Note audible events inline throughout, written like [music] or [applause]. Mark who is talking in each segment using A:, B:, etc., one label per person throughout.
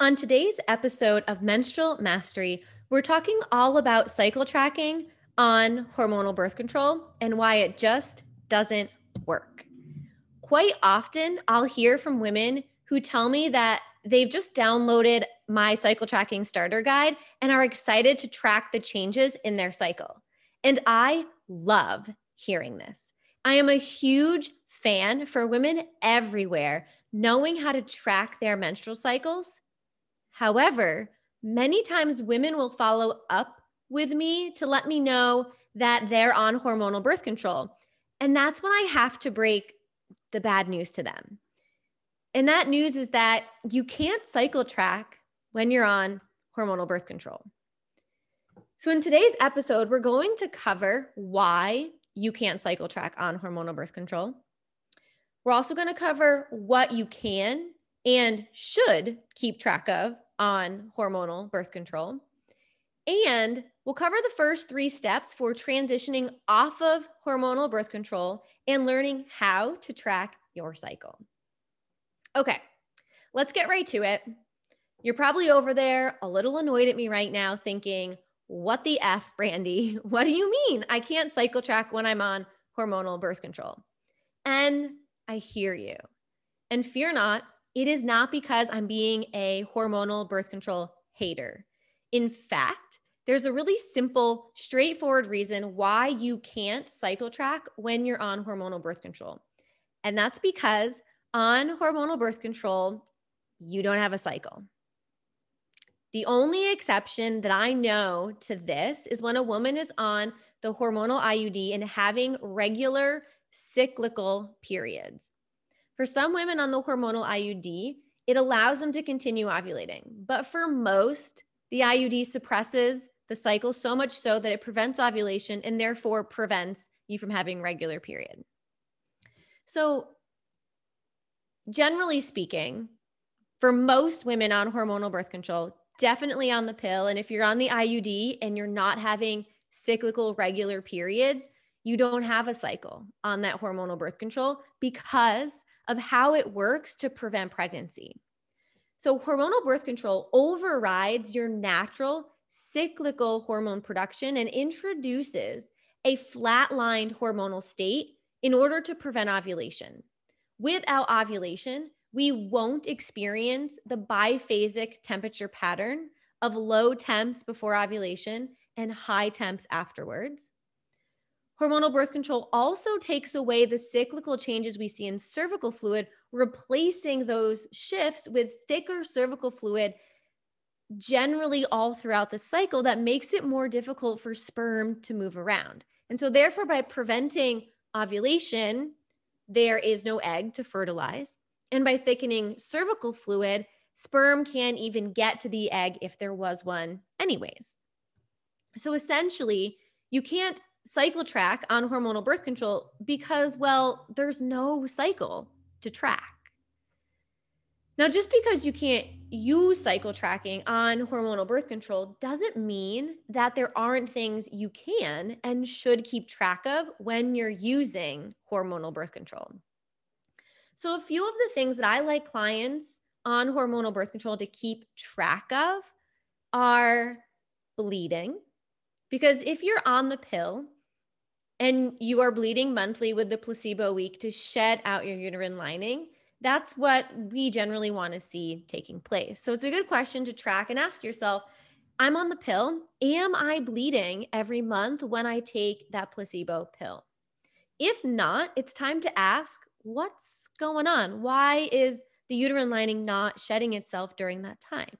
A: On today's episode of Menstrual Mastery, we're talking all about cycle tracking on hormonal birth control and why it just doesn't work. Quite often, I'll hear from women who tell me that they've just downloaded my cycle tracking starter guide and are excited to track the changes in their cycle. And I love hearing this. I am a huge fan for women everywhere knowing how to track their menstrual cycles However, many times women will follow up with me to let me know that they're on hormonal birth control. And that's when I have to break the bad news to them. And that news is that you can't cycle track when you're on hormonal birth control. So, in today's episode, we're going to cover why you can't cycle track on hormonal birth control. We're also going to cover what you can and should keep track of on hormonal birth control. And we'll cover the first three steps for transitioning off of hormonal birth control and learning how to track your cycle. Okay, let's get right to it. You're probably over there a little annoyed at me right now, thinking, What the F, Brandy? [laughs] What do you mean I can't cycle track when I'm on hormonal birth control? And I hear you. And fear not, it is not because I'm being a hormonal birth control hater. In fact, there's a really simple, straightforward reason why you can't cycle track when you're on hormonal birth control. And that's because on hormonal birth control, you don't have a cycle. The only exception that I know to this is when a woman is on the hormonal IUD and having regular cyclical periods. For some women on the hormonal IUD, it allows them to continue ovulating. But for most, the IUD suppresses the cycle so much so that it prevents ovulation and therefore prevents you from having regular period. So, generally speaking, for most women on hormonal birth control, definitely on the pill. And if you're on the IUD and you're not having cyclical regular periods, you don't have a cycle on that hormonal birth control because of how it works to prevent pregnancy. So, hormonal birth control overrides your natural cyclical hormone production and introduces a flatlined hormonal state in order to prevent ovulation. Without ovulation, we won't experience the biphasic temperature pattern of low temps before ovulation and high temps afterwards. Hormonal birth control also takes away the cyclical changes we see in cervical fluid, replacing those shifts with thicker cervical fluid generally all throughout the cycle that makes it more difficult for sperm to move around. And so, therefore, by preventing ovulation, there is no egg to fertilize. And by thickening cervical fluid, sperm can't even get to the egg if there was one, anyways. So, essentially, you can't cycle track on hormonal birth control because, well, there's no cycle to track. Now, just because you can't use cycle tracking on hormonal birth control doesn't mean that there aren't things you can and should keep track of when you're using hormonal birth control. So, a few of the things that I like clients on hormonal birth control to keep track of are bleeding. Because if you're on the pill, and you are bleeding monthly with the placebo week to shed out your uterine lining, that's what we generally want to see taking place. So it's a good question to track and ask yourself I'm on the pill. Am I bleeding every month when I take that placebo pill? If not, it's time to ask what's going on? Why is the uterine lining not shedding itself during that time?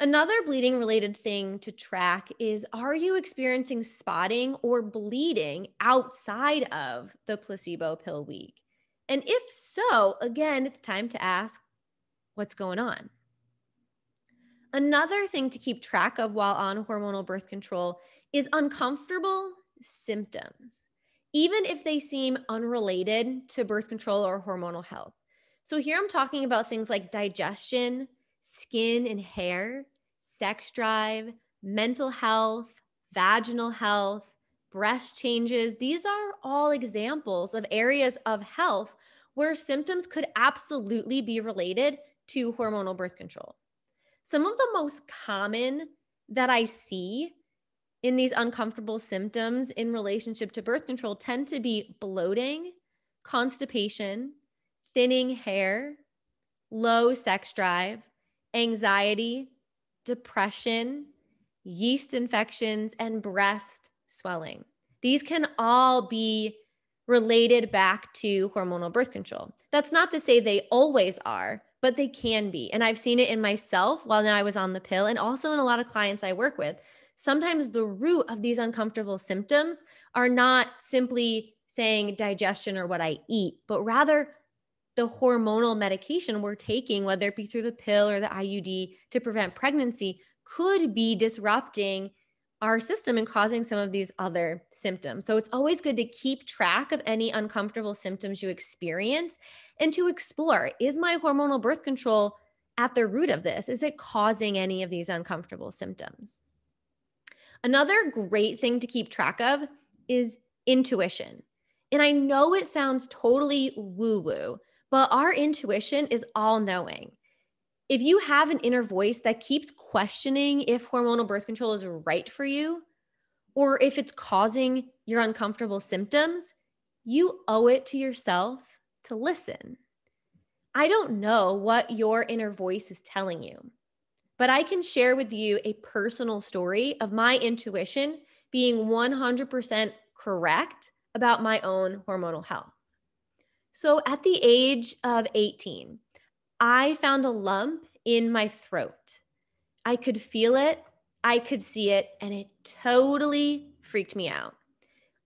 A: Another bleeding related thing to track is are you experiencing spotting or bleeding outside of the placebo pill week? And if so, again, it's time to ask what's going on. Another thing to keep track of while on hormonal birth control is uncomfortable symptoms, even if they seem unrelated to birth control or hormonal health. So, here I'm talking about things like digestion, skin and hair, sex drive, mental health, vaginal health, breast changes. These are all examples of areas of health where symptoms could absolutely be related to hormonal birth control. Some of the most common that I see in these uncomfortable symptoms in relationship to birth control tend to be bloating, constipation, thinning hair, low sex drive, anxiety, depression, yeast infections, and breast swelling. These can all be related back to hormonal birth control. That's not to say they always are, but they can be. And I've seen it in myself while I was on the pill and also in a lot of clients I work with. Sometimes the root of these uncomfortable symptoms are not simply saying digestion or what I eat, but rather the hormonal medication we're taking, whether it be through the pill or the IUD to prevent pregnancy, could be disrupting our system and causing some of these other symptoms. So it's always good to keep track of any uncomfortable symptoms you experience and to explore is my hormonal birth control at the root of this? Is it causing any of these uncomfortable symptoms? Another great thing to keep track of is intuition. And I know it sounds totally woo woo, but our intuition is all knowing. If you have an inner voice that keeps questioning if hormonal birth control is right for you, or if it's causing your uncomfortable symptoms, you owe it to yourself to listen. I don't know what your inner voice is telling you, but I can share with you a personal story of my intuition being 100% correct about my own hormonal health. So at the age of 18, I found a lump in my throat. I could feel it, I could see it, and it totally freaked me out.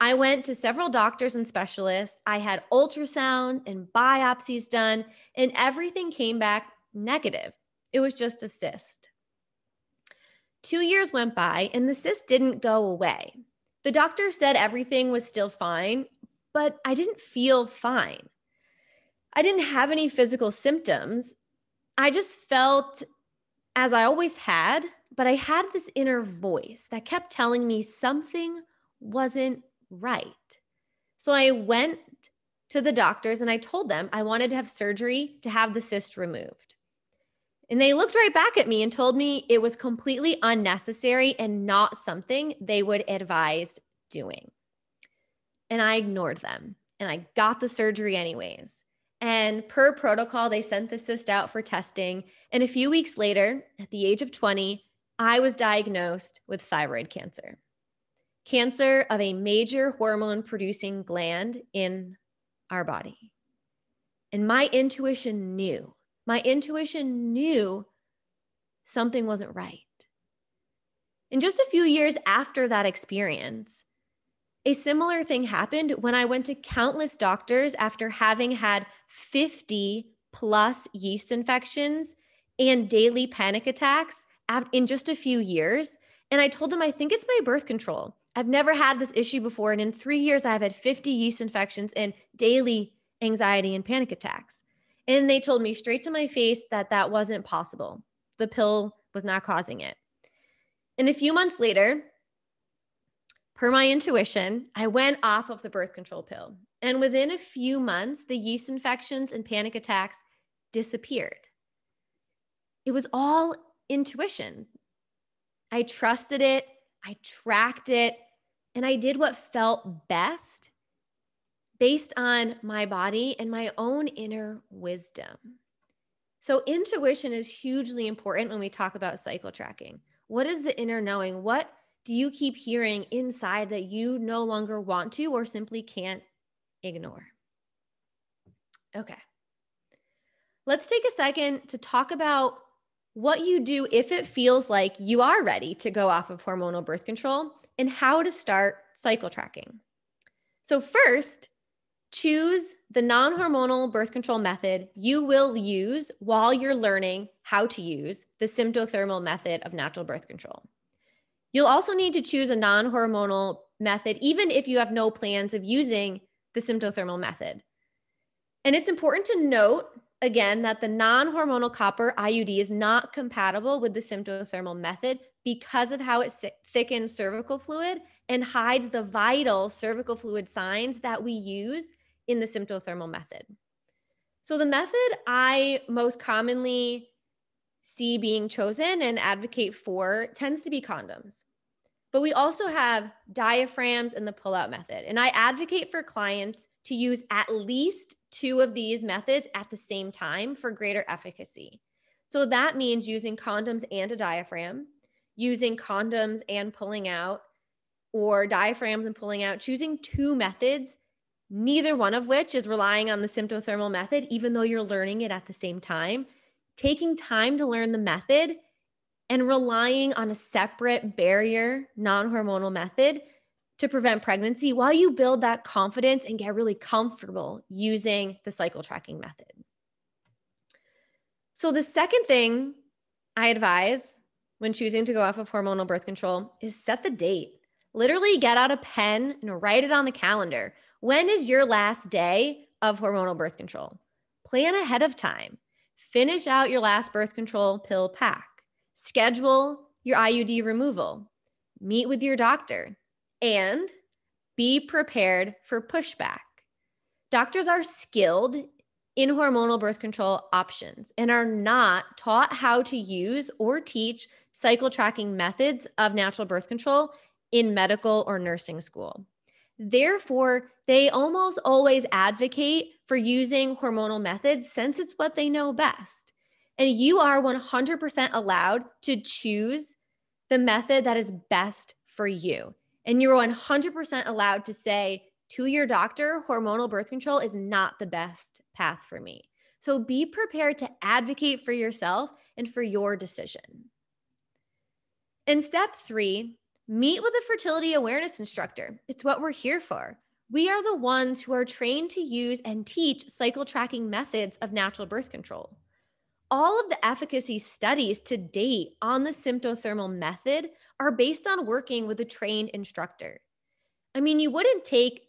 A: I went to several doctors and specialists. I had ultrasound and biopsies done, and everything came back negative. It was just a cyst. Two years went by, and the cyst didn't go away. The doctor said everything was still fine, but I didn't feel fine. I didn't have any physical symptoms. I just felt as I always had, but I had this inner voice that kept telling me something wasn't right. So I went to the doctors and I told them I wanted to have surgery to have the cyst removed. And they looked right back at me and told me it was completely unnecessary and not something they would advise doing. And I ignored them and I got the surgery anyways. And per protocol, they sent the cyst out for testing. And a few weeks later, at the age of 20, I was diagnosed with thyroid cancer, cancer of a major hormone producing gland in our body. And my intuition knew, my intuition knew something wasn't right. And just a few years after that experience, a similar thing happened when I went to countless doctors after having had 50 plus yeast infections and daily panic attacks in just a few years. And I told them, I think it's my birth control. I've never had this issue before. And in three years, I've had 50 yeast infections and daily anxiety and panic attacks. And they told me straight to my face that that wasn't possible. The pill was not causing it. And a few months later, Per my intuition, I went off of the birth control pill. And within a few months, the yeast infections and panic attacks disappeared. It was all intuition. I trusted it, I tracked it, and I did what felt best based on my body and my own inner wisdom. So, intuition is hugely important when we talk about cycle tracking. What is the inner knowing? What do you keep hearing inside that you no longer want to or simply can't ignore? Okay. Let's take a second to talk about what you do if it feels like you are ready to go off of hormonal birth control and how to start cycle tracking. So, first, choose the non hormonal birth control method you will use while you're learning how to use the symptothermal method of natural birth control. You'll also need to choose a non hormonal method, even if you have no plans of using the symptothermal method. And it's important to note again that the non hormonal copper IUD is not compatible with the symptothermal method because of how it thickens cervical fluid and hides the vital cervical fluid signs that we use in the symptothermal method. So, the method I most commonly see being chosen and advocate for tends to be condoms. But we also have diaphragms and the pull out method. And I advocate for clients to use at least two of these methods at the same time for greater efficacy. So that means using condoms and a diaphragm, using condoms and pulling out, or diaphragms and pulling out, choosing two methods, neither one of which is relying on the symptothermal method, even though you're learning it at the same time. Taking time to learn the method and relying on a separate barrier, non hormonal method to prevent pregnancy while you build that confidence and get really comfortable using the cycle tracking method. So, the second thing I advise when choosing to go off of hormonal birth control is set the date. Literally get out a pen and write it on the calendar. When is your last day of hormonal birth control? Plan ahead of time. Finish out your last birth control pill pack. Schedule your IUD removal. Meet with your doctor and be prepared for pushback. Doctors are skilled in hormonal birth control options and are not taught how to use or teach cycle tracking methods of natural birth control in medical or nursing school. Therefore, they almost always advocate for using hormonal methods since it's what they know best. And you are 100% allowed to choose the method that is best for you. And you're 100% allowed to say to your doctor, hormonal birth control is not the best path for me. So be prepared to advocate for yourself and for your decision. In step three, meet with a fertility awareness instructor. It's what we're here for. We are the ones who are trained to use and teach cycle tracking methods of natural birth control. All of the efficacy studies to date on the symptothermal method are based on working with a trained instructor. I mean, you wouldn't take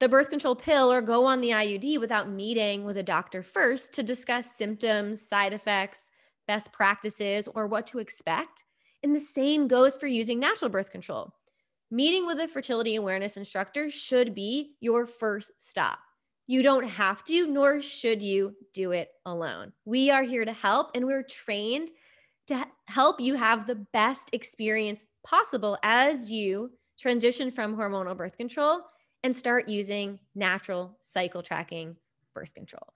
A: the birth control pill or go on the IUD without meeting with a doctor first to discuss symptoms, side effects, best practices, or what to expect. And the same goes for using natural birth control. Meeting with a fertility awareness instructor should be your first stop. You don't have to, nor should you do it alone. We are here to help, and we're trained to help you have the best experience possible as you transition from hormonal birth control and start using natural cycle tracking birth control.